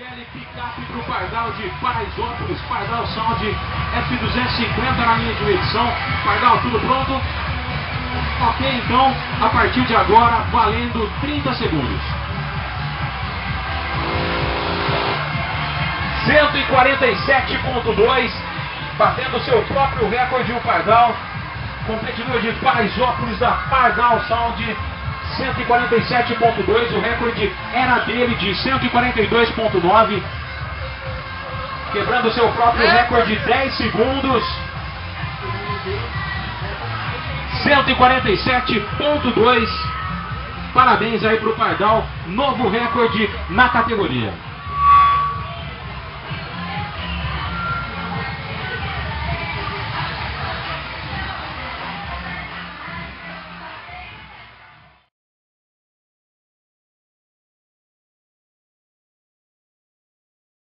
Pele picape para o Pardal de Paraisópolis, Pardal Sound F250 na linha de medição. Pardal, tudo pronto? Ok, então, a partir de agora, valendo 30 segundos. 147.2, batendo seu próprio recorde o Pardal, competidor de Paraisópolis da Pardal Sound 147.2, o recorde era dele de 142.9, quebrando seu próprio recorde de 10 segundos. 147.2. Parabéns aí pro Pardal, novo recorde na categoria.